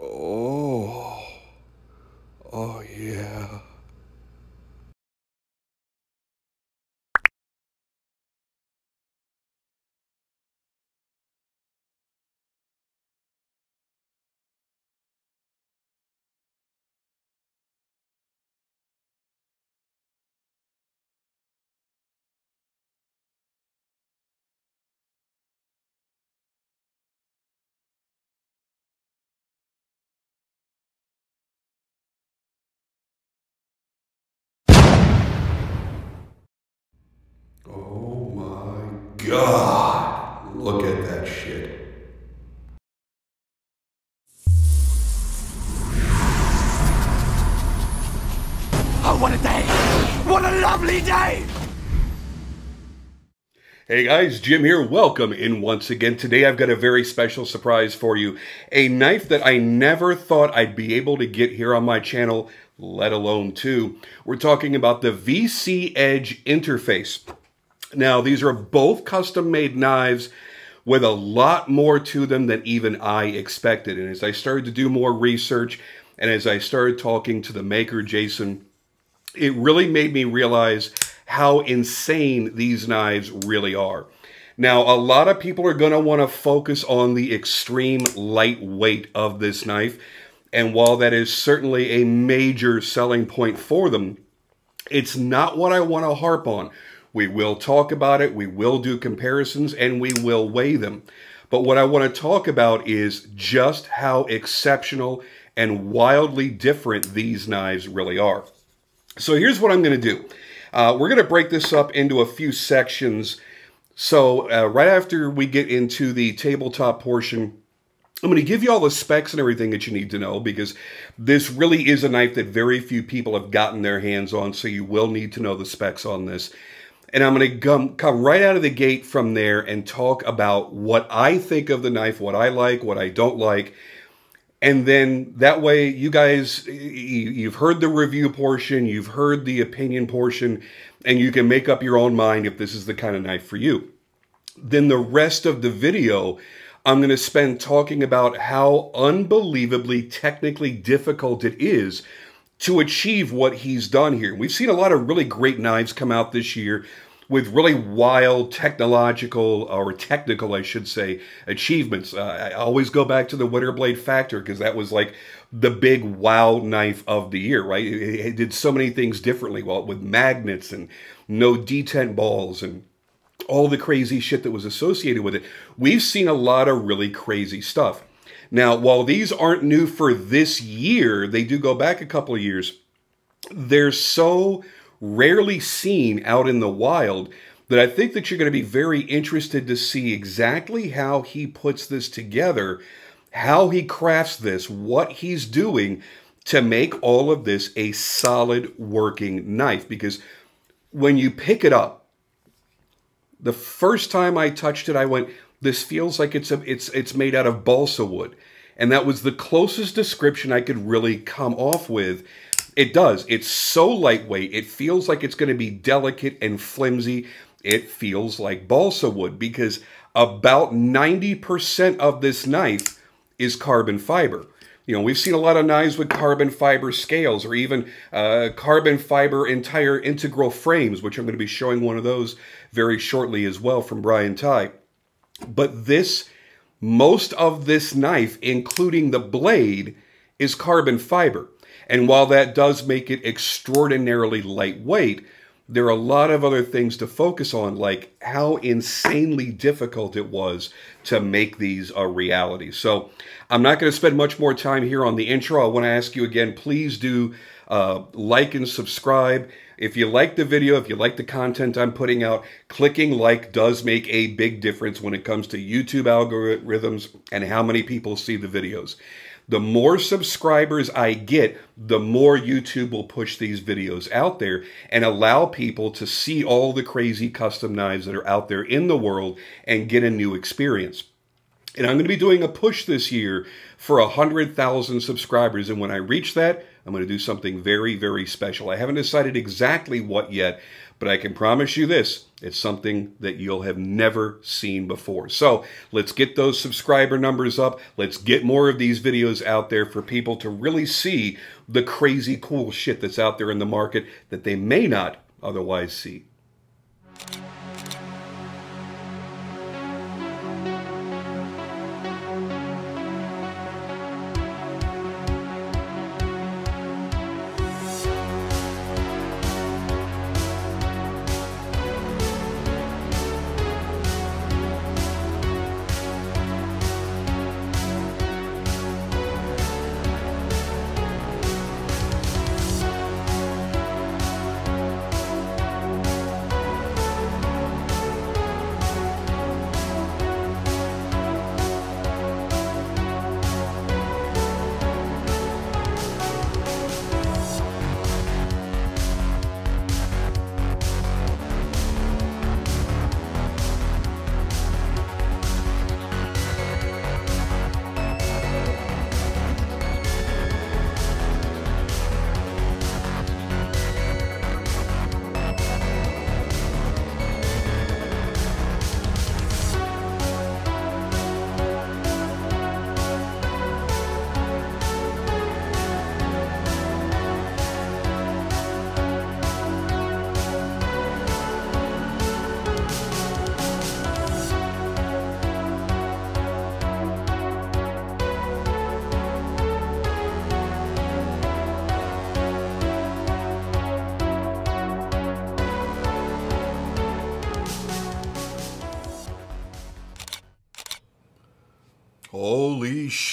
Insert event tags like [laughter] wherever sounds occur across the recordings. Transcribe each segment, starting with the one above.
Oh. God. Look at that shit. Oh, what a day! What a lovely day! Hey guys, Jim here. Welcome in once again. Today I've got a very special surprise for you. A knife that I never thought I'd be able to get here on my channel, let alone two. We're talking about the VC Edge interface. Now, these are both custom made knives with a lot more to them than even I expected. And as I started to do more research and as I started talking to the maker, Jayson, it really made me realize how insane these knives really are. Now, a lot of people are going to want to focus on the extreme lightweight of this knife. And while that is certainly a major selling point for them, it's not what I want to harp on. We will talk about it, we will do comparisons, and we will weigh them. But what I want to talk about is just how exceptional and wildly different these knives really are. So here's what I'm going to do. Uh, we're going to break this up into a few sections. So uh, right after we get into the tabletop portion, I'm going to give you all the specs and everything that you need to know because this really is a knife that very few people have gotten their hands on, so you will need to know the specs on this. And I'm going to come, right out of the gate from there and talk about what I think of the knife, what I like, what I don't like. And then that way, you guys, you've heard the review portion, you've heard the opinion portion, and you can make up your own mind if this is the kind of knife for you. Then the rest of the video, I'm going to spend talking about how unbelievably technically difficult it is to achieve what he's done here. We've seen a lot of really great knives come out this year with really wild technological or technical, I should say, achievements. Uh, I always go back to the Winterblade Factor because that was like the big wow knife of the year, right? It, it did so many things differently, well, with magnets and no detent balls and all the crazy shit that was associated with it. We've seen a lot of really crazy stuff. Now, while these aren't new for this year, they do go back a couple of years. They're so rarely seen out in the wild that I think that you're going to be very interested to see exactly how he puts this together, how he crafts this, what he's doing to make all of this a solid working knife. Because when you pick it up, the first time I touched it, I went, this feels like it's a, it's it's made out of balsa wood. And that was the closest description I could really come off with. It does. It's so lightweight. It feels like it's going to be delicate and flimsy. It feels like balsa wood because about 90% of this knife is carbon fiber. You know, we've seen a lot of knives with carbon fiber scales or even uh, carbon fiber entire integral frames, which I'm going to be showing one of those very shortly as well from Brian Tighe. But this, most of this knife, including the blade, is carbon fiber. And while that does make it extraordinarily lightweight, there are a lot of other things to focus on, like how insanely difficult it was to make these a reality. So I'm not going to spend much more time here on the intro. I want to ask you again, please do uh, like and subscribe. If you like the video, if you like the content I'm putting out, clicking like does make a big difference when it comes to YouTube algorithms and how many people see the videos. The more subscribers I get, the more YouTube will push these videos out there and allow people to see all the crazy custom knives that are out there in the world and get a new experience. And I'm going to be doing a push this year for 100,000 subscribers. And when I reach that, I'm going to do something very, very special. I haven't decided exactly what yet, but I can promise you this. It's something that you'll have never seen before. So let's get those subscriber numbers up. Let's get more of these videos out there for people to really see the crazy cool shit that's out there in the market that they may not otherwise see.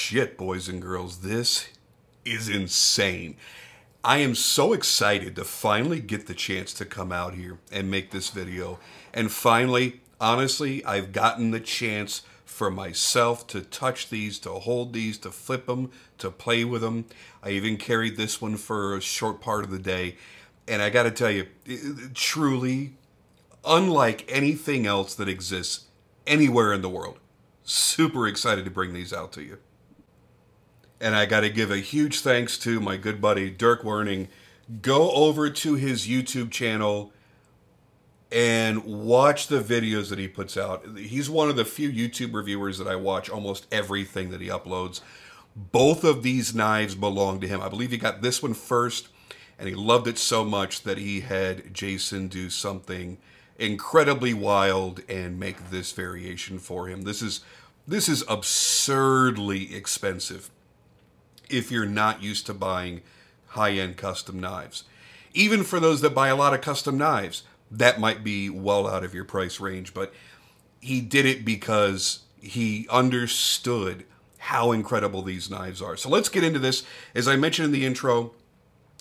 Shit, boys and girls. This is insane. I am so excited to finally get the chance to come out here and make this video. And finally, honestly, I've gotten the chance for myself to touch these, to hold these, to flip them, to play with them. I even carried this one for a short part of the day. And I got to tell you, truly, unlike anything else that exists anywhere in the world, super excited to bring these out to you. And I got to give a huge thanks to my good buddy Dirk Werning. Go over to his YouTube channel and watch the videos that he puts out. He's one of the few YouTube reviewers that I watch almost everything that he uploads. Both of these knives belong to him. I believe he got this one first, and he loved it so much that he had Jayson do something incredibly wild and make this variation for him. This is this is absurdly expensive if you're not used to buying high-end custom knives. Even for those that buy a lot of custom knives, that might be well out of your price range, but he did it because he understood how incredible these knives are. So let's get into this. As I mentioned in the intro,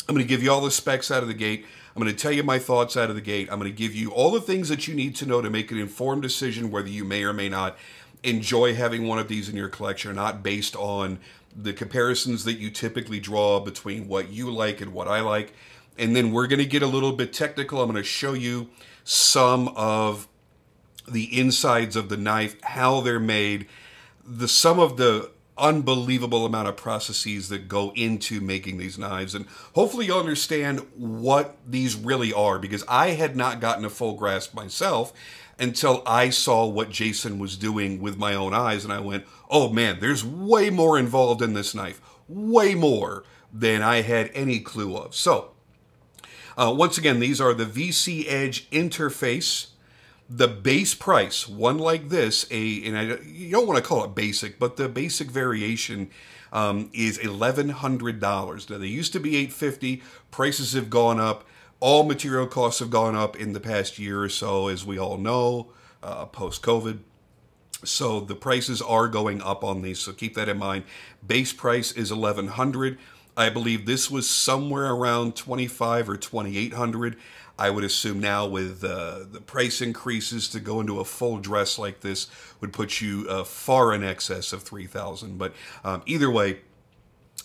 I'm going to give you all the specs out of the gate. I'm going to tell you my thoughts out of the gate. I'm going to give you all the things that you need to know to make an informed decision whether you may or may not enjoy having one of these in your collection or not based on the comparisons that you typically draw between what you like and what I like. And then we're going to get a little bit technical. I'm going to show you some of the insides of the knife, how they're made, the some of the unbelievable amount of processes that go into making these knives and hopefully you'll understand what these really are because I had not gotten a full grasp myself until I saw what Jayson was doing with my own eyes and I went, oh man, there's way more involved in this knife, way more than I had any clue of. So, uh, once again, these are the VC Edge interface the base price, one like this, a and I, you don't want to call it basic, but the basic variation um, is eleven hundred dollars. Now they used to be eight fifty. Prices have gone up. All material costs have gone up in the past year or so, as we all know, uh, post COVID. So the prices are going up on these. So keep that in mind. Base price is eleven hundred. I believe this was somewhere around twenty five or twenty eight hundred. I would assume now with uh, the price increases to go into a full dress like this would put you uh, far in excess of 3000 But um, either way,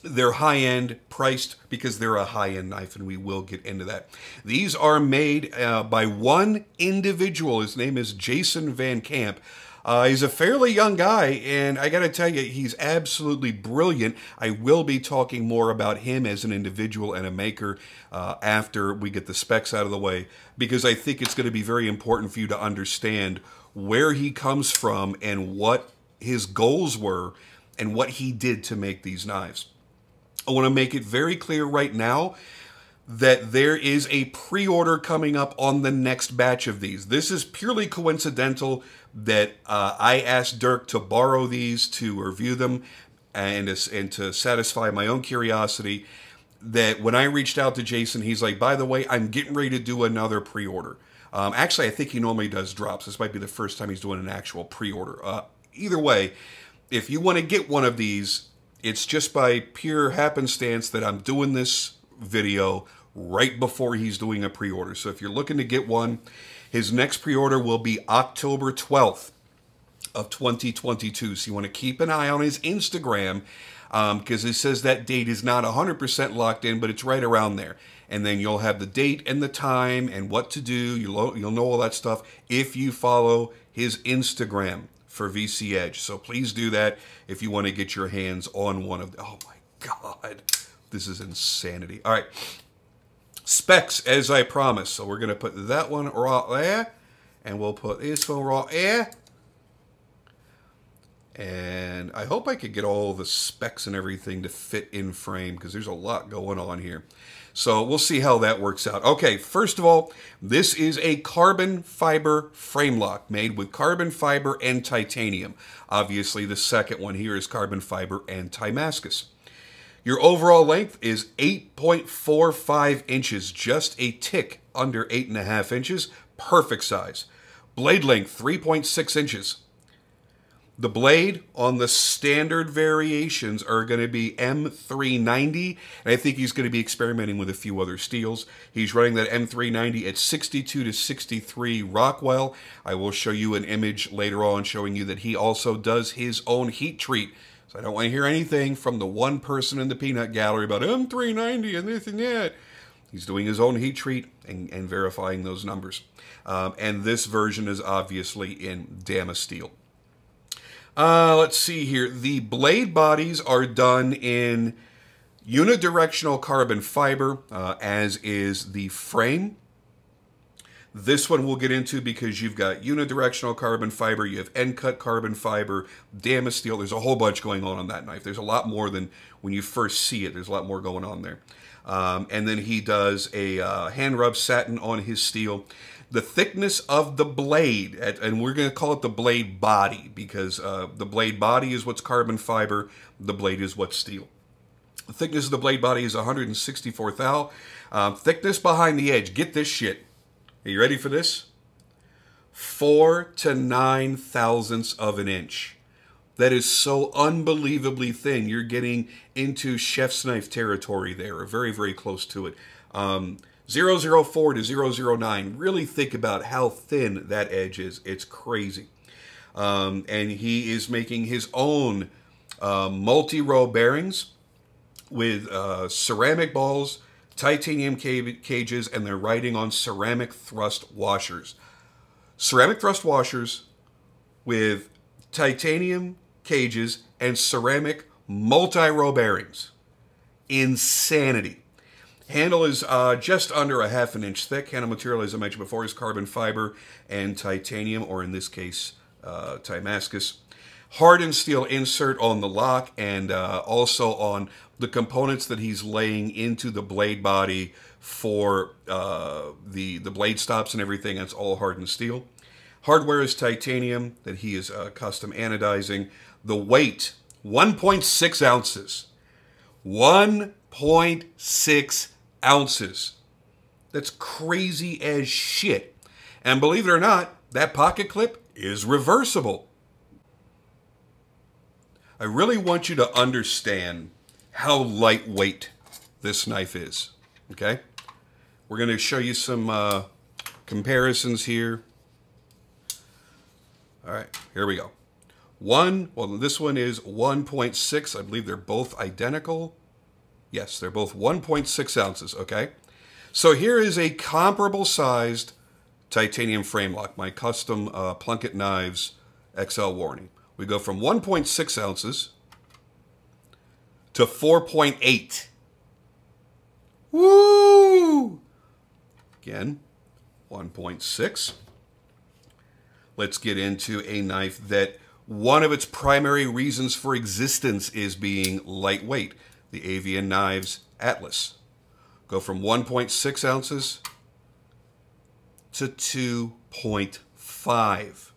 they're high end priced because they're a high end knife, and we will get into that. These are made uh, by one individual. His name is Jayson Van Camp. Uh, he's a fairly young guy, and I got to tell you, he's absolutely brilliant. I will be talking more about him as an individual and a maker uh, after we get the specs out of the way, because I think it's going to be very important for you to understand where he comes from and what his goals were and what he did to make these knives. I want to make it very clear right now that there is a pre order coming up on the next batch of these. This is purely coincidental that uh, I asked Dirk to borrow these to review them and, and to satisfy my own curiosity. That when I reached out to Jayson, he's like, by the way, I'm getting ready to do another pre order. Um, actually, I think he normally does drops. This might be the first time he's doing an actual pre order. Uh, either way, if you want to get one of these, it's just by pure happenstance that I'm doing this video right before he's doing a pre order. So if you're looking to get one, his next pre order will be October 12th of 2022. So you want to keep an eye on his Instagram because um, it says that date is not 100% locked in, but it's right around there. And then you'll have the date and the time and what to do. You'll, you'll know all that stuff if you follow his Instagram for VC Edge. So please do that if you want to get your hands on one of the, oh my God, this is insanity. All right, specs as I promised. So we're going to put that one right there and we'll put this one right here. And I hope I could get all the specs and everything to fit in frame because there's a lot going on here. So we'll see how that works out. Okay, first of all, this is a carbon fiber frame lock made with carbon fiber and titanium. Obviously, the second one here is carbon fiber and Timascus. Your overall length is 8.45 inches, just a tick under 8.5 inches. Perfect size. Blade length, 3.6 inches. The blade on the standard variations are going to be M390, and I think he's going to be experimenting with a few other steels. He's running that M390 at 62 to 63 Rockwell. I will show you an image later on showing you that he also does his own heat treat. So I don't want to hear anything from the one person in the peanut gallery about M390 and this and that. He's doing his own heat treat and, and verifying those numbers. Um, and this version is obviously in Damasteel. Uh, let's see here. The blade bodies are done in unidirectional carbon fiber, uh, as is the frame. This one we'll get into because you've got unidirectional carbon fiber, you have end cut carbon fiber, Damasteel. There's a whole bunch going on on that knife. There's a lot more than when you first see it. There's a lot more going on there. Um, and then he does a uh, hand rub satin on his steel the thickness of the blade, and we're going to call it the blade body because uh, the blade body is what's carbon fiber, the blade is what's steel. The thickness of the blade body is 164 thou. Um, thickness behind the edge, get this shit. Are you ready for this? Four to nine thousandths of an inch. That is so unbelievably thin. You're getting into chef's knife territory there, or very, very close to it. Um, 004 to 009, really think about how thin that edge is. It's crazy. Um, and he is making his own uh, multi-row bearings with uh, ceramic balls, titanium cages, and they're riding on ceramic thrust washers. Ceramic thrust washers with titanium cages and ceramic multi-row bearings. Insanity. Handle is uh, just under a half an inch thick. Handle material, as I mentioned before, is carbon fiber and titanium, or in this case, uh, Timascus. Hardened steel insert on the lock and uh, also on the components that he's laying into the blade body for uh, the, the blade stops and everything. It's all hardened steel. Hardware is titanium that he is uh, custom anodizing. The weight, 1.6 ounces. 1.6 ounces. That's crazy as shit. And believe it or not, that pocket clip is reversible. I really want you to understand how lightweight this knife is. Okay? We're going to show you some uh, comparisons here. All right, here we go. One, well, this one is 1.6. I believe they're both identical. Yes, they're both 1.6 ounces, okay? So here is a comparable sized titanium frame lock. My custom uh, Plunkett knives XL warning. We go from 1.6 ounces to 4.8. Woo! Again, 1.6. Let's get into a knife that one of its primary reasons for existence is being lightweight. The Avian Knives Atlas. Go from 1.6 ounces to 2.5.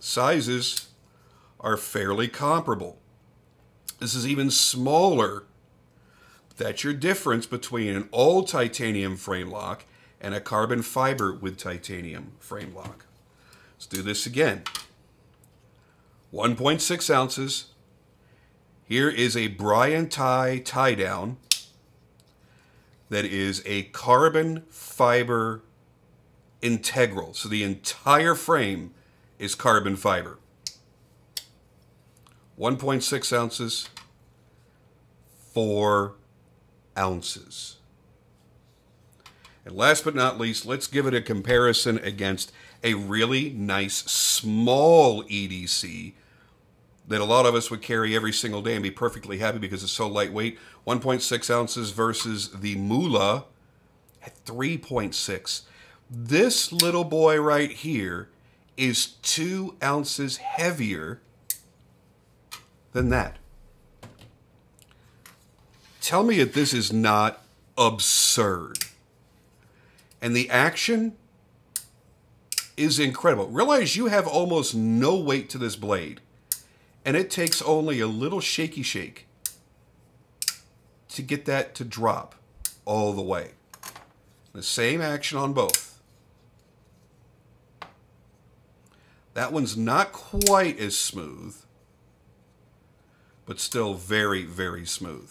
Sizes are fairly comparable. This is even smaller. That's your difference between an all titanium frame lock and a carbon fiber with titanium frame lock. Let's do this again. 1.6 ounces. Here is a Brian Tighe tie down that is a carbon fiber integral. So the entire frame is carbon fiber. 1.6 ounces, 4 ounces. And last but not least, let's give it a comparison against a really nice small EDC that a lot of us would carry every single day and be perfectly happy because it's so lightweight. 1.6 ounces versus the Moolah at 3.6. This little boy right here is two ounces heavier than that. Tell me that this is not absurd. And the action is incredible. Realize you have almost no weight to this blade and it takes only a little shaky shake to get that to drop all the way. The same action on both. That one's not quite as smooth, but still very, very smooth.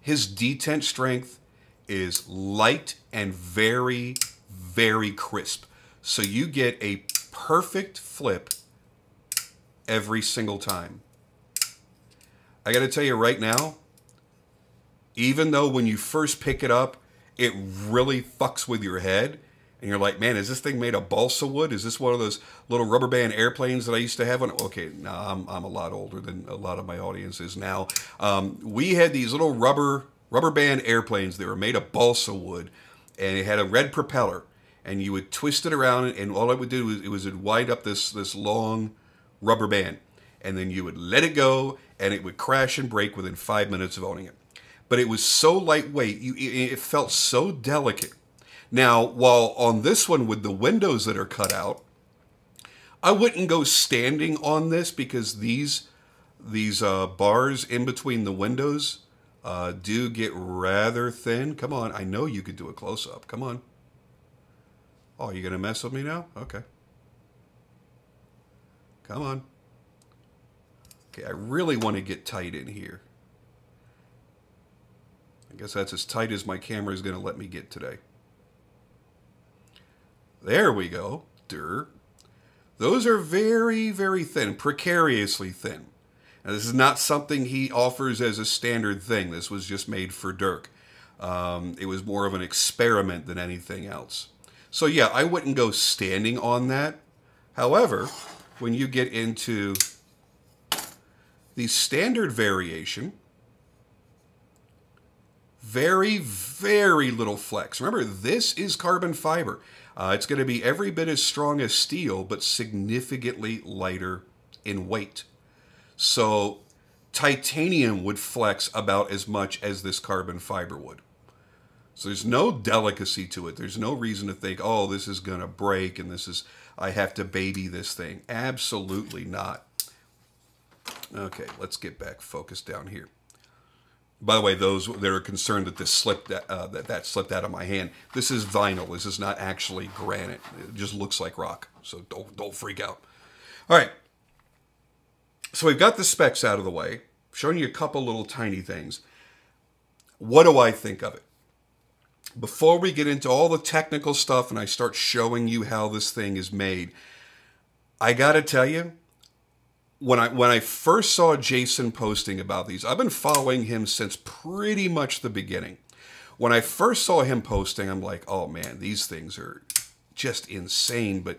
His detent strength is light and very, very crisp. So you get a perfect flip every single time. I got to tell you right now, even though when you first pick it up, it really fucks with your head, and you're like, man, is this thing made of balsa wood? Is this one of those little rubber band airplanes that I used to have? When, okay, now I'm, I'm a lot older than a lot of my audience is now. Um, we had these little rubber rubber band airplanes that were made of balsa wood, and it had a red propeller, and you would twist it around, and all it would do was it was it wind up this this long rubber band. And then you would let it go and it would crash and break within five minutes of owning it. But it was so lightweight, you, it felt so delicate. Now, while on this one with the windows that are cut out, I wouldn't go standing on this because these these uh, bars in between the windows uh, do get rather thin. Come on, I know you could do a close up. Come on. Oh, you gonna mess with me now? Okay. Come on. Okay, I really want to get tight in here. I guess that's as tight as my camera is going to let me get today. There we go. Durr. Those are very, very thin, precariously thin. This is not something he offers as a standard thing. This was just made for Dirk. Um, it was more of an experiment than anything else. So, yeah, I wouldn't go standing on that. However, when you get into the standard variation, very, very little flex. Remember, this is carbon fiber. Uh, it's going to be every bit as strong as steel, but significantly lighter in weight. So titanium would flex about as much as this carbon fiber would. So there's no delicacy to it. There's no reason to think, oh, this is going to break and this is I have to baby this thing. Absolutely not. Okay, let's get back focused down here. By the way, those that are concerned that this slipped uh, that that slipped out of my hand, this is vinyl. This is not actually granite. It just looks like rock. So don't don't freak out. All right. So we've got the specs out of the way. Showing you a couple little tiny things. What do I think of it? before we get into all the technical stuff and I start showing you how this thing is made, I got to tell you, when I when I first saw Jayson posting about these, I've been following him since pretty much the beginning. When I first saw him posting, I'm like, "Oh man, these things are just insane." But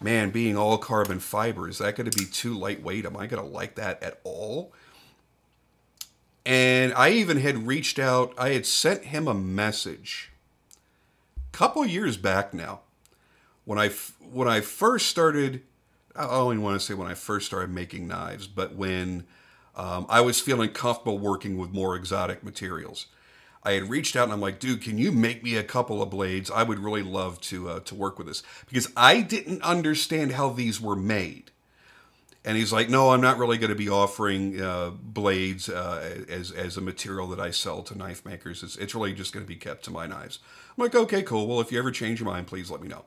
man, being all carbon fiber, is that going to be too lightweight? Am I going to like that at all? And I even had reached out, I had sent him a message a couple years back now when I, when I first started, I only want to say when I first started making knives, but when um, I was feeling comfortable working with more exotic materials. I had reached out and I'm like, dude, can you make me a couple of blades? I would really love to uh, to work with this because I didn't understand how these were made. And he's like, no, I'm not really going to be offering uh, blades uh, as, as a material that I sell to knife makers. It's, it's really just going to be kept to my knives. I'm like, okay, cool. Well, if you ever change your mind, please let me know.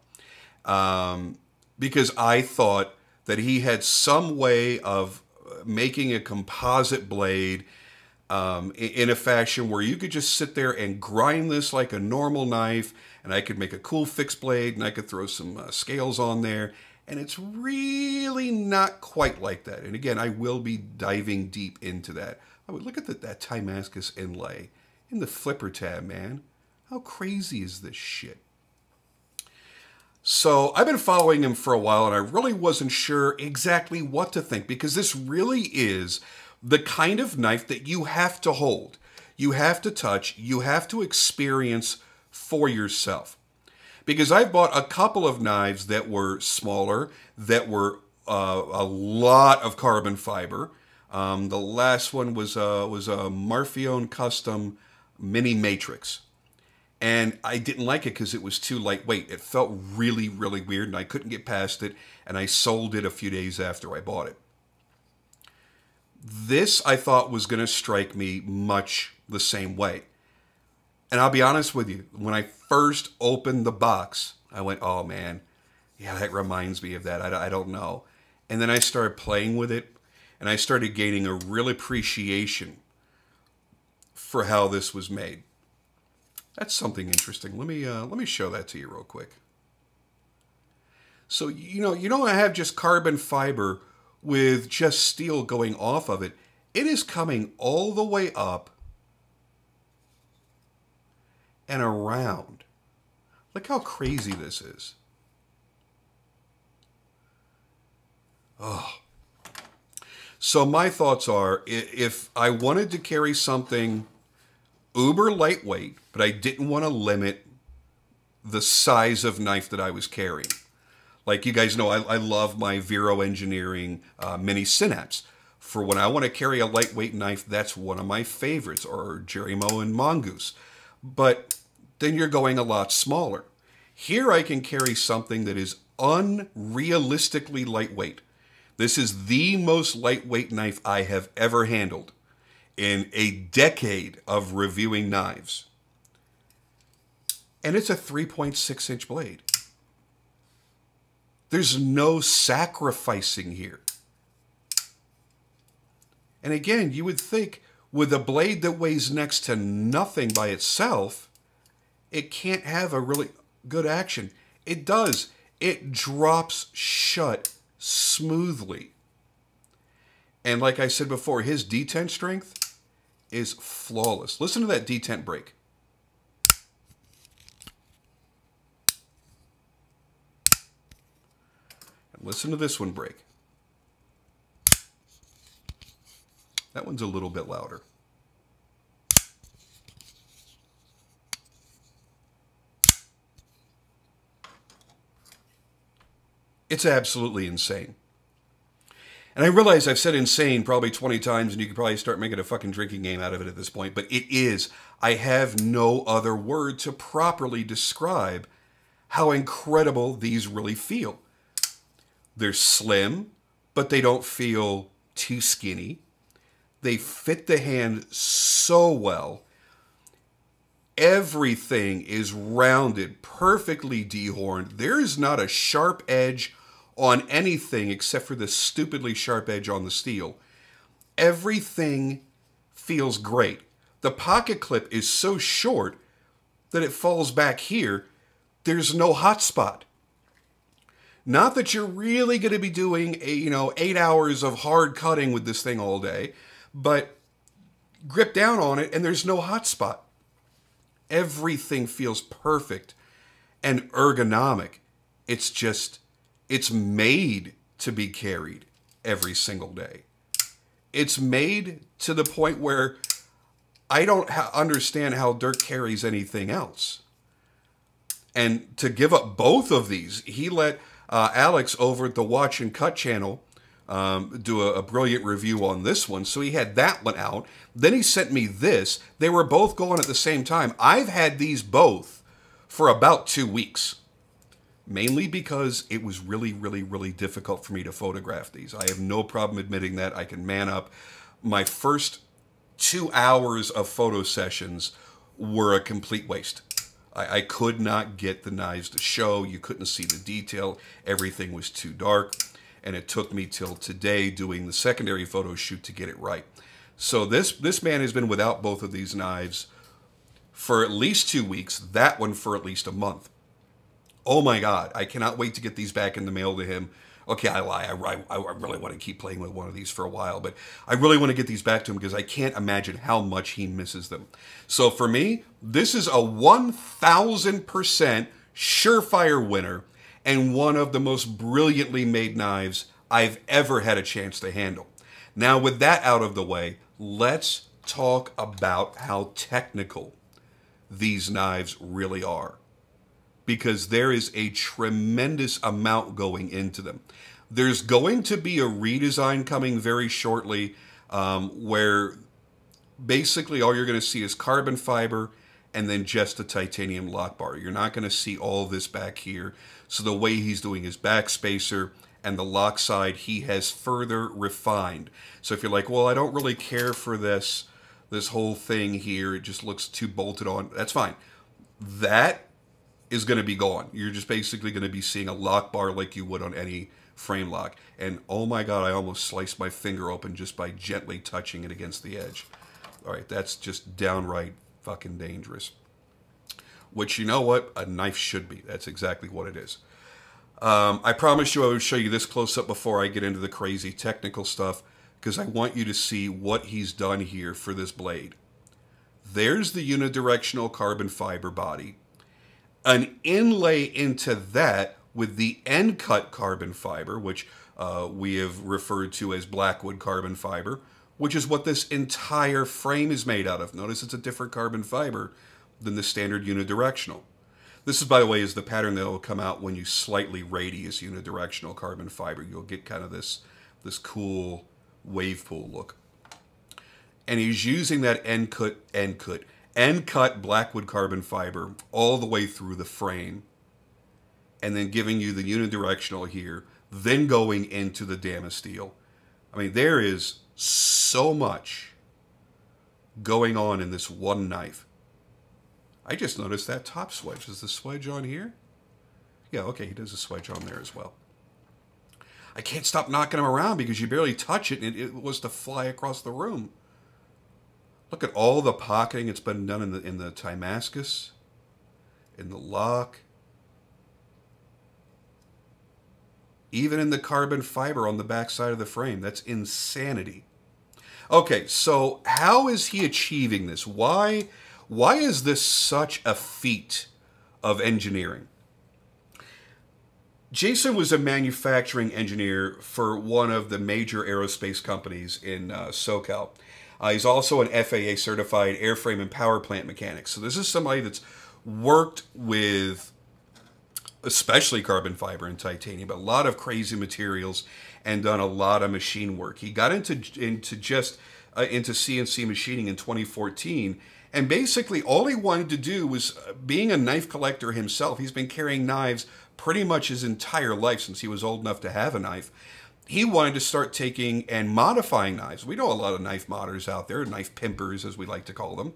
Um, because I thought that he had some way of making a composite blade um, in a fashion where you could just sit there and grind this like a normal knife, and I could make a cool fixed blade, and I could throw some uh, scales on there, and it's really not quite like that. And again, I will be diving deep into that. I would look at the, that Timascus inlay in the flipper tab, man. How crazy is this shit? So I've been following him for a while, and I really wasn't sure exactly what to think because this really is the kind of knife that you have to hold, you have to touch, you have to experience for yourself. Because I've bought a couple of knives that were smaller, that were uh, a lot of carbon fiber. Um, the last one was uh, was a Marfione Custom Mini Matrix, and I didn't like it because it was too lightweight. It felt really, really weird, and I couldn't get past it. And I sold it a few days after I bought it. This I thought was going to strike me much the same way. And I'll be honest with you, when I first opened the box, I went, oh man, yeah, that reminds me of that. I, I don't know. And then I started playing with it, and I started gaining a real appreciation for how this was made. That's something interesting. Let me uh, let me show that to you real quick. So you know you don't have just carbon fiber with just steel going off of it. It is coming all the way up and around. Look how crazy this is. Oh. So my thoughts are if I wanted to carry something uber lightweight, but I didn't want to limit the size of knife that I was carrying. Like you guys know, I, I love my Vero Engineering uh, Mini Synapse. For when I want to carry a lightweight knife, that's one of my favorites, or Jerimo and Mongoose. But then you're going a lot smaller. Here I can carry something that is unrealistically lightweight. This is the most lightweight knife I have ever handled in a decade of reviewing knives. And it's a 3.6 inch blade. There's no sacrificing here. And again, you would think with a blade that weighs next to nothing by itself, it can't have a really good action. It does. It drops shut smoothly. And like I said before, his detent strength is flawless. Listen to that detent break. Listen to this one break. That one's a little bit louder. It's absolutely insane. And I realize I've said insane probably 20 times, and you could probably start making a fucking drinking game out of it at this point, but it is. I have no other word to properly describe how incredible these really feel. They're slim, but they don't feel too skinny. They fit the hand so well. Everything is rounded, perfectly dehorned. There is not a sharp edge on anything except for the stupidly sharp edge on the steel. Everything feels great. The pocket clip is so short that it falls back here. There's no hot spot. Not that you're really going to be doing a, you know, eight hours of hard cutting with this thing all day, but grip down on it and there's no hot spot. Everything feels perfect and ergonomic. It's just, It's made to be carried every single day. It's made to the point where I don't understand how Dirk carries anything else. And to give up both of these, he let uh, Alex over at the Watch and Cut channel um, do a, a, brilliant review on this one. So he had that one out. Then he sent me this. They were both going at the same time. I've had these both for about two weeks, mainly because it was really, really, really difficult for me to photograph these. I have no problem admitting that. I can man up. My first two hours of photo sessions were a complete waste. I, I could not get the knives to show. You couldn't see the detail. Everything was too dark and it took me till today doing the secondary photo shoot to get it right. So this this man has been without both of these knives for at least two weeks. That one for at least a month. Oh my God! I cannot wait to get these back in the mail to him. Okay, I lie. I, I, I really want to keep playing with one of these for a while, but I really want to get these back to him because I can't imagine how much he misses them. So for me, this is a 1,000% surefire winner and one of the most brilliantly made knives I've ever had a chance to handle. Now, with that out of the way, let's talk about how technical these knives really are. Because there is a tremendous amount going into them. There's going to be a redesign coming very shortly um, where basically all you're going to see is carbon fiber and then just a titanium lock bar. You're not going to see all this back here. So the way he's doing his backspacer and the lock side, he has further refined. So if you're like, well, I don't really care for this, this whole thing here, it just looks too bolted on, that's fine. That is going to be gone. You're just basically going to be seeing a lock bar like you would on any frame lock. And oh my God, I almost sliced my finger open just by gently touching it against the edge. All right, that's just downright fucking dangerous. Which, you know what? A knife should be. That's exactly what it is. Um, I promised you I would show you this close up before I get into the crazy technical stuff because I want you to see what he's done here for this blade. There's the unidirectional carbon fiber body. An inlay into that with the end cut carbon fiber, which uh, we have referred to as Blackwood carbon fiber, which is what this entire frame is made out of. Notice it's a different carbon fiber than the standard unidirectional. This is, by the way, is the pattern that will come out when you slightly radius unidirectional carbon fiber. You'll get kind of this, this cool wave pool look. And he's using that end cut, end cut, end cut Blackwood carbon fiber all the way through the frame and then giving you the unidirectional here, then going into the Damasteel. I mean, there is so much going on in this one knife. I just noticed that top swedge. Is the swedge on here? Yeah, okay, he does a swedge on there as well. I can't stop knocking him around because you barely touch it and it, it was to fly across the room. Look at all the pocketing that's been done in the in the Timascus, in the lock, even in the carbon fiber on the back side of the frame. That's insanity. Okay, so how is he achieving this? Why, why is this such a feat of engineering? Jayson was a manufacturing engineer for one of the major aerospace companies in uh, SoCal. Uh, he's also an FAA certified airframe and power plant mechanic. So this is somebody that's worked with especially carbon fiber and titanium, but a lot of crazy materials and done a lot of machine work. He got into into just uh, into CNC machining in 2014. And basically, all he wanted to do was, uh, being a knife collector himself, he's been carrying knives pretty much his entire life since he was old enough to have a knife. He wanted to start taking and modifying knives. We know a lot of knife modders out there, knife pimpers, as we like to call them.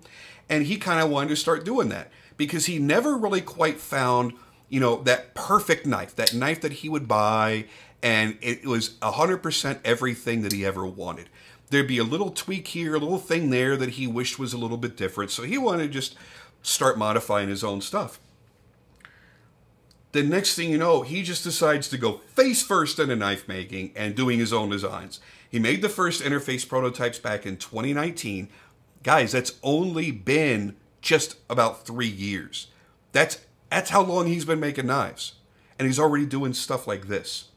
And he kind of wanted to start doing that because he never really quite found you know, that perfect knife, that knife that he would buy, and it was 100% everything that he ever wanted. There'd be a little tweak here, a little thing there that he wished was a little bit different. So he wanted to just start modifying his own stuff. The next thing you know, he just decides to go face first into knife making and doing his own designs. He made the first interface prototypes back in 2019. Guys, that's only been just about three years. That's that's how long he's been making knives. And he's already doing stuff like this.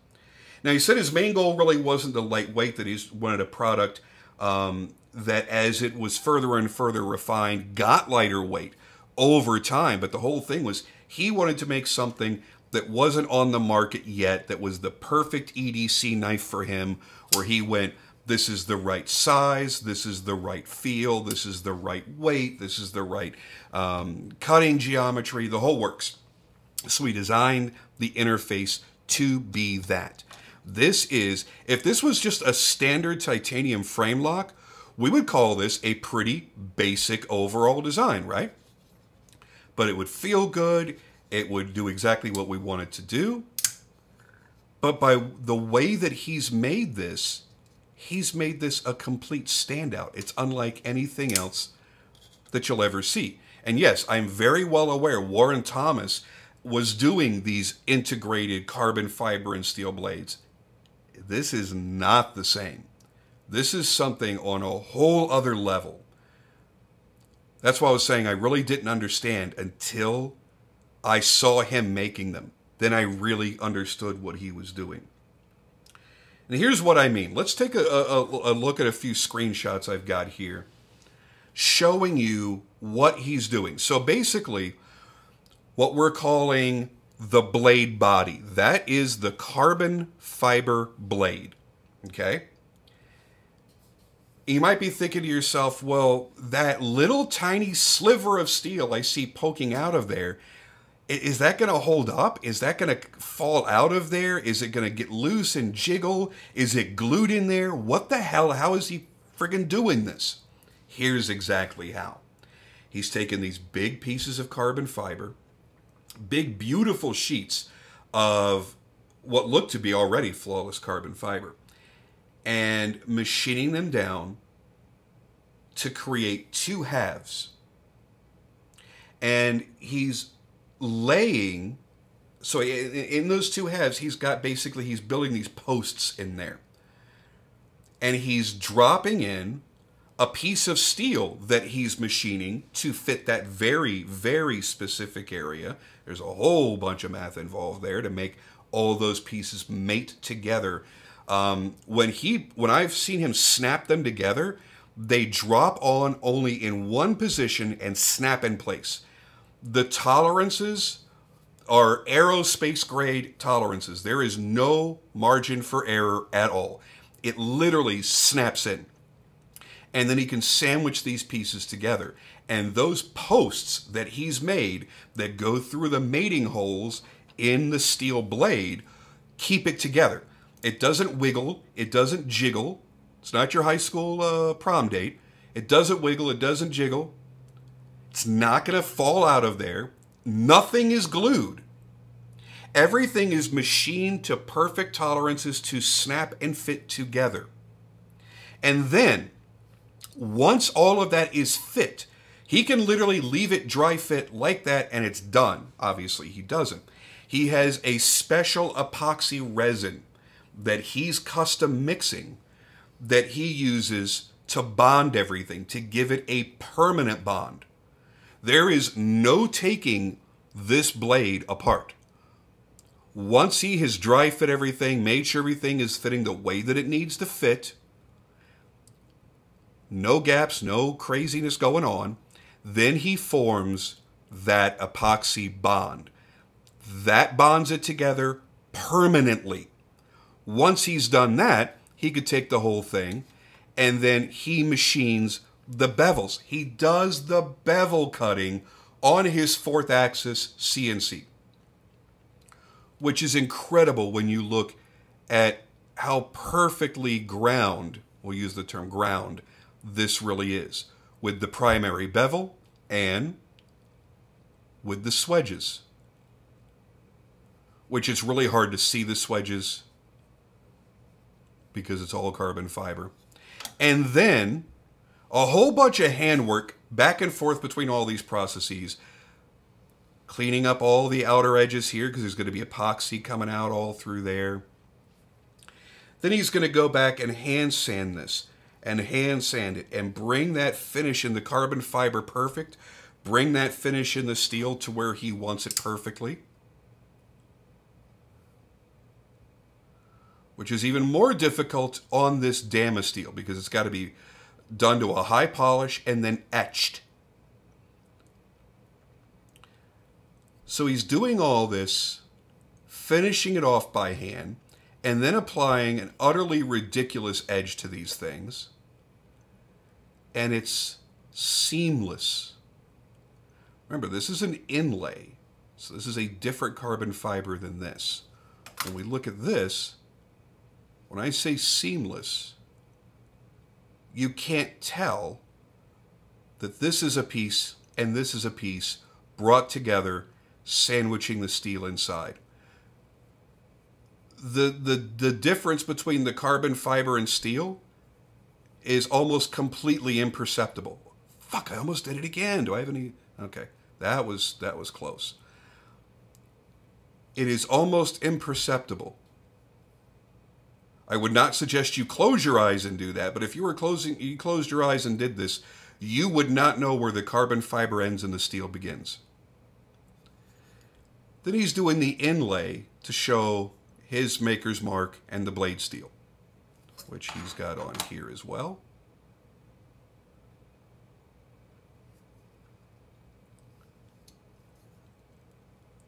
Now, he said his main goal really wasn't the lightweight, that he wanted a product um, that, as it was further and further refined, got lighter weight over time. But the whole thing was he wanted to make something that wasn't on the market yet, that was the perfect EDC knife for him, where he went, this is the right size, this is the right feel, this is the right weight, this is the right um, cutting geometry, the whole works. So we designed the interface to be that. This is, if this was just a standard titanium frame lock, we would call this a pretty basic overall design, right? But it would feel good, it would do exactly what we want it to do. But by the way that he's made this, he's made this a complete standout. It's unlike anything else that you'll ever see. And yes, I'm very well aware Warren Thomas was doing these integrated carbon fiber and steel blades. This is not the same. This is something on a whole other level. That's why I was saying I really didn't understand until I saw him making them. Then I really understood what he was doing. And here's what I mean. Let's take a, a, a, look at a few screenshots I've got here showing you what he's doing. So basically, what we're calling the blade body, that is the carbon fiber blade. Okay? You might be thinking to yourself, well, that little tiny sliver of steel I see poking out of there, is that going to hold up? Is that going to fall out of there? Is it going to get loose and jiggle? Is it glued in there? What the hell? How is he friggin' doing this? Here's exactly how. He's taken these big pieces of carbon fiber, big, beautiful sheets of what looked to be already flawless carbon fiber, and machining them down to create two halves. And he's laying so in those two halves he's got basically he's building these posts in there. And he's dropping in a piece of steel that he's machining to fit that very very specific area. There's a whole bunch of math involved there to make all those pieces mate together um, when he when i've seen him snap them together they drop on only in one position and snap in place the tolerances are aerospace grade tolerances. There is no margin for error at all. It literally snaps in. And then he can sandwich these pieces together. And those posts that he's made that go through the mating holes in the steel blade keep it together. It doesn't wiggle, it doesn't jiggle. It's not your high school uh, prom date. It doesn't wiggle, it doesn't jiggle. It's not going to fall out of there. Nothing is glued. Everything is machined to perfect tolerances to snap and fit together. And then, once all of that is fit, he can literally leave it dry fit like that and it's done. Obviously, he doesn't. He has a special epoxy resin that he's custom mixing that he uses to bond everything, to give it a permanent bond. There is no taking this blade apart. Once he has dry fit everything, made sure everything is fitting the way that it needs to fit, no gaps, no craziness going on, then he forms that epoxy bond. That bonds it together permanently. Once he's done that, he could take the whole thing and then he machines the bevels. He does the bevel cutting on his fourth axis CNC, which is incredible when you look at how perfectly ground, we'll use the term ground, this really is, with the primary bevel and with the swedges, which it's really hard to see the swedges because it's all carbon fiber. And then a whole bunch of handwork back and forth between all these processes, cleaning up all the outer edges here because there's going to be epoxy coming out all through there. Then he's going to go back and hand sand this and hand sand it and bring that finish in the carbon fiber perfect, bring that finish in the steel to where he wants it perfectly. Which is even more difficult on this Damasteel because it's got to be done to a high polish and then etched. So he's doing all this, finishing it off by hand, and then applying an utterly ridiculous edge to these things. And it's seamless. Remember, this is an inlay. So this is a different carbon fiber than this. When we look at this, when I say seamless, you can't tell that this is a piece and this is a piece brought together, sandwiching the steel inside. The, the, the difference between the carbon fiber and steel is almost completely imperceptible. Fuck, I almost did it again. Do I have any? Okay, that was that was close. It is almost imperceptible. I would not suggest you close your eyes and do that, but if you were closing you closed your eyes and did this, you would not know where the carbon fiber ends and the steel begins. Then he's doing the inlay to show his maker's mark and the blade steel, which he's got on here as well.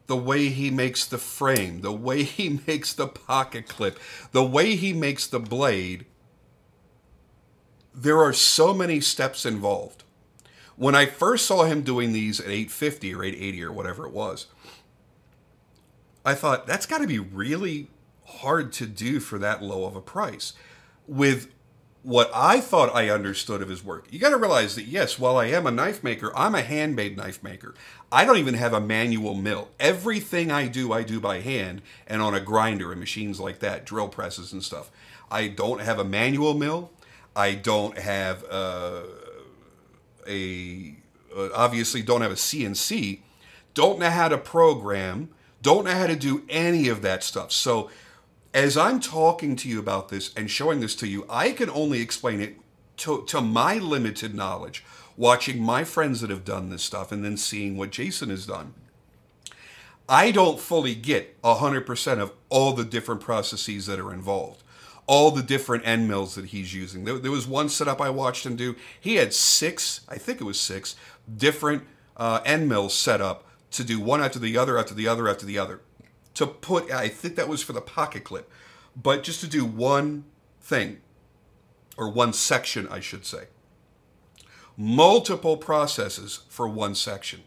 The way he makes the frame, the way he [laughs] makes the pocket clip, the way he makes the blade. There are so many steps involved. When I first saw him doing these at 850 or 880 or whatever it was, I thought that's got to be really hard to do for that low of a price. With what I thought I understood of his work. You got to realize that, yes, while I am a knife maker, I'm a handmade knife maker. I don't even have a manual mill. Everything I do, I do by hand and on a grinder and machines like that, drill presses and stuff. I don't have a manual mill. I don't have uh, a, uh, obviously, don't have a CNC. Don't know how to program. Don't know how to do any of that stuff. So, as I'm talking to you about this and showing this to you, I can only explain it to, to my limited knowledge, watching my friends that have done this stuff and then seeing what Jayson has done. I don't fully get 100% of all the different processes that are involved, all the different end mills that he's using. There, there was one setup I watched him do. He had six, I think it was six, different uh, end mills set up to do one after the other, after the other, after the other to put, I think that was for the pocket clip, but just to do one thing, or one section, I should say. Multiple processes for one section.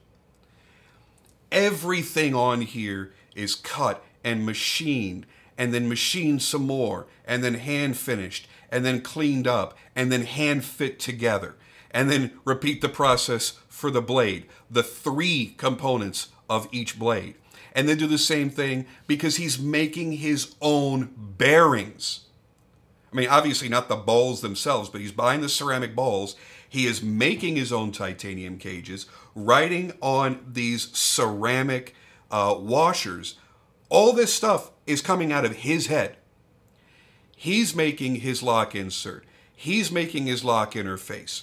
Everything on here is cut and machined, and then machined some more, and then hand finished, and then cleaned up, and then hand fit together, and then repeat the process for the blade, the three components of each blade and then do the same thing because he's making his own bearings. I mean, obviously not the balls themselves, but he's buying the ceramic balls. He is making his own titanium cages, writing on these ceramic uh, washers. All this stuff is coming out of his head. He's making his lock insert. He's making his lock interface.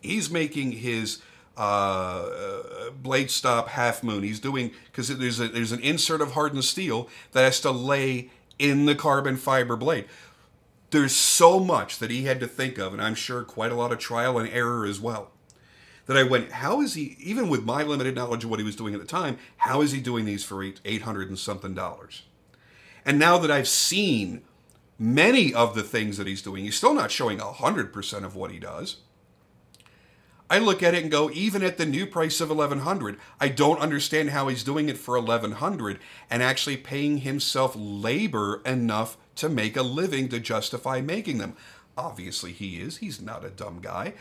He's making his uh, blade stop half moon. He's doing because there's there's an insert of hardened steel that has to lay in the carbon fiber blade. There's so much that he had to think of, and I'm sure quite a lot of trial and error as well. That I went, how is he, even with my limited knowledge of what he was doing at the time, how is he doing these for 800 and something dollars? And now that I've seen many of the things that he's doing, he's still not showing 100% of what he does I look at it and go, even at the new price of 1100 I don't understand how he's doing it for 1100 and actually paying himself labor enough to make a living to justify making them. Obviously, he is. He's not a dumb guy.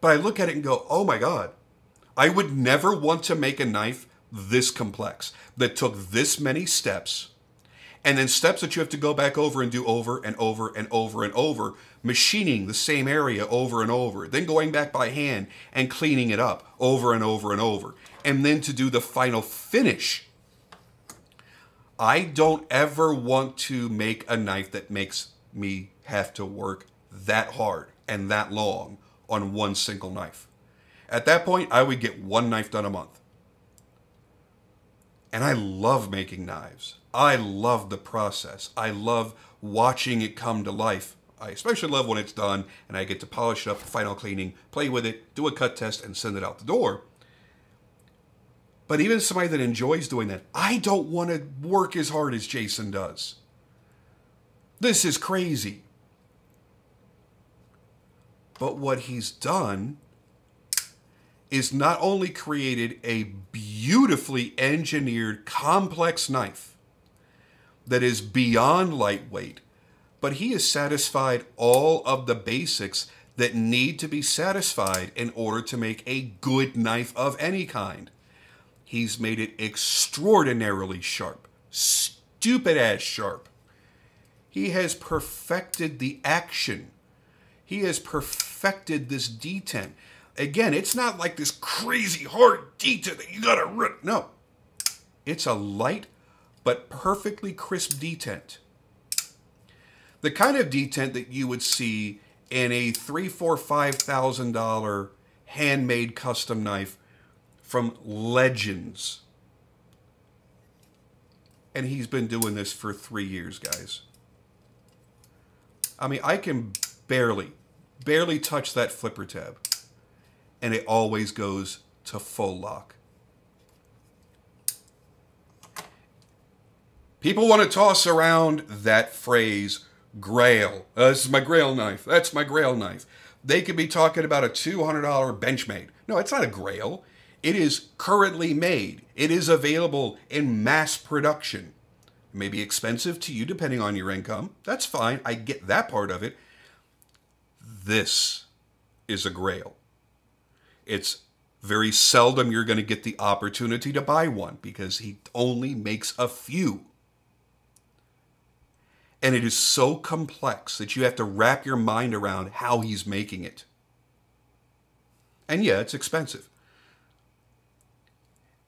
But I look at it and go, oh my God, I would never want to make a knife this complex that took this many steps and then steps that you have to go back over and do over and over and over and over, machining the same area over and over, then going back by hand and cleaning it up over and over and over, and then to do the final finish. I don't ever want to make a knife that makes me have to work that hard and that long on one single knife. At that point, I would get one knife done a month. And I love making knives. I love the process. I love watching it come to life. I especially love when it's done and I get to polish it up final cleaning, play with it, do a cut test, and send it out the door. But even somebody that enjoys doing that, I don't want to work as hard as Jayson does. This is crazy. But what he's done is not only created a beautifully engineered, complex knife that is beyond lightweight, but he has satisfied all of the basics that need to be satisfied in order to make a good knife of any kind. He's made it extraordinarily sharp, stupid ass sharp. He has perfected the action. He has perfected this detent. Again, it's not like this crazy hard detent that you gotta rip. No. It's a light but perfectly crisp detent. The kind of detent that you would see in a three, four, five thousand dollar handmade custom knife from Legends. And he's been doing this for three years, guys. I mean, I can barely, barely touch that flipper tab. And it always goes to full lock. People want to toss around that phrase, grail. Uh, this is my grail knife. That's my grail knife. They could be talking about a $200 Benchmade. No, it's not a grail. It is currently made. It is available in mass production. It may be expensive to you depending on your income. That's fine. I get that part of it. This is a grail. It's very seldom you're going to get the opportunity to buy one because he only makes a few. And it is so complex that you have to wrap your mind around how he's making it. And yeah, it's expensive.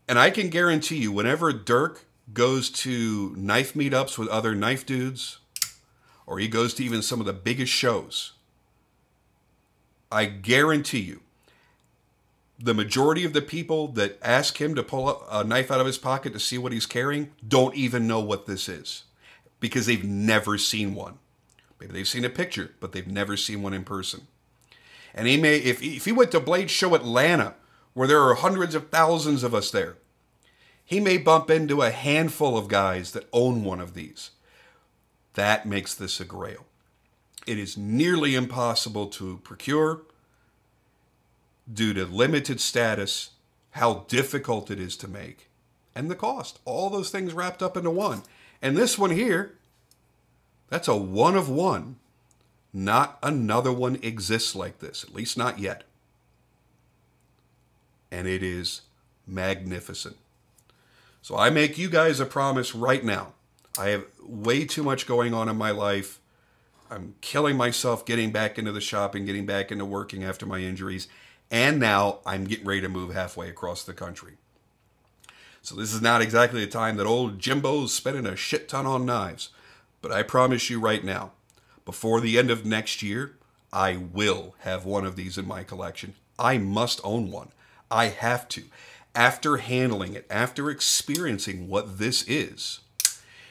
And I can guarantee you, whenever Dirk goes to knife meetups with other knife dudes, or he goes to even some of the biggest shows, I guarantee you, the majority of the people that ask him to pull a knife out of his pocket to see what he's carrying don't even know what this is because they've never seen one. Maybe they've seen a picture, but they've never seen one in person. And he may, if, if he went to Blade Show Atlanta, where there are hundreds of thousands of us there, he may bump into a handful of guys that own one of these. That makes this a grail. It is nearly impossible to procure due to limited status, how difficult it is to make, and the cost. All those things wrapped up into one. And this one here, that's a one of one. Not another one exists like this, at least not yet. And it is magnificent. So I make you guys a promise right now. I have way too much going on in my life. I'm killing myself getting back into the shop and getting back into working after my injuries. And now I'm getting ready to move halfway across the country. So this is not exactly the time that old Jimbo's spending a shit ton on knives. But I promise you right now, before the end of next year, I will have one of these in my collection. I must own one. I have to after handling it, after experiencing what this is.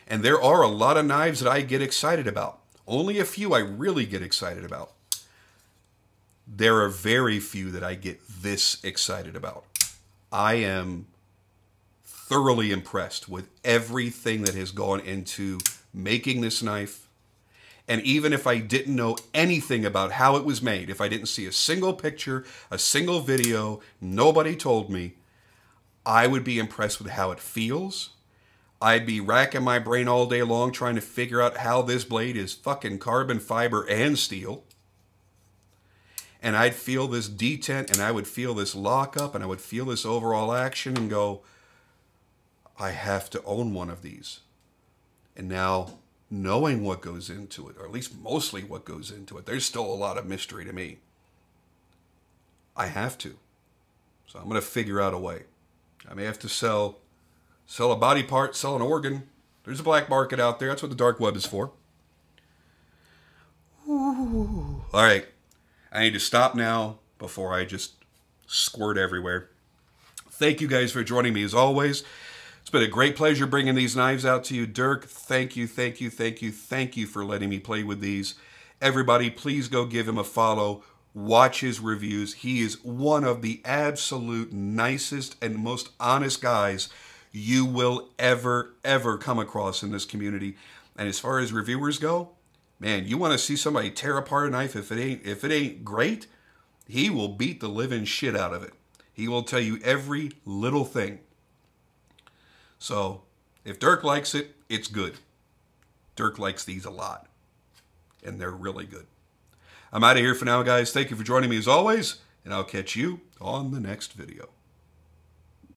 And there are a lot of knives that I get excited about. Only a few I really get excited about. There are very few that I get this excited about. I am thoroughly impressed with everything that has gone into making this knife. And even if I didn't know anything about how it was made, if I didn't see a single picture, a single video, nobody told me, I would be impressed with how it feels. I'd be racking my brain all day long trying to figure out how this blade is fucking carbon fiber and steel. And I'd feel this detent and I would feel this lockup and I would feel this overall action and go, I have to own one of these. And now, knowing what goes into it, or at least mostly what goes into it, there's still a lot of mystery to me. I have to. So I'm going to figure out a way. I may have to sell sell a body part, sell an organ. There's a black market out there. That's what the dark web is for. Ooh. All right. I need to stop now before I just squirt everywhere. Thank you guys for joining me as always. It's been a great pleasure bringing these knives out to you. Dirk, thank you, thank you, thank you, thank you for letting me play with these. Everybody, please go give him a follow. Watch his reviews. He is one of the absolute nicest and most honest guys you will ever, ever come across in this community. And as far as reviewers go, man, you want to see somebody tear apart a knife if it ain't if it ain't great, he will beat the living shit out of it. He will tell you every little thing. So, if Dirk likes it, it's good. Dirk likes these a lot. And they're really good. I'm out of here for now, guys. Thank you for joining me as always, and I'll catch you on the next video.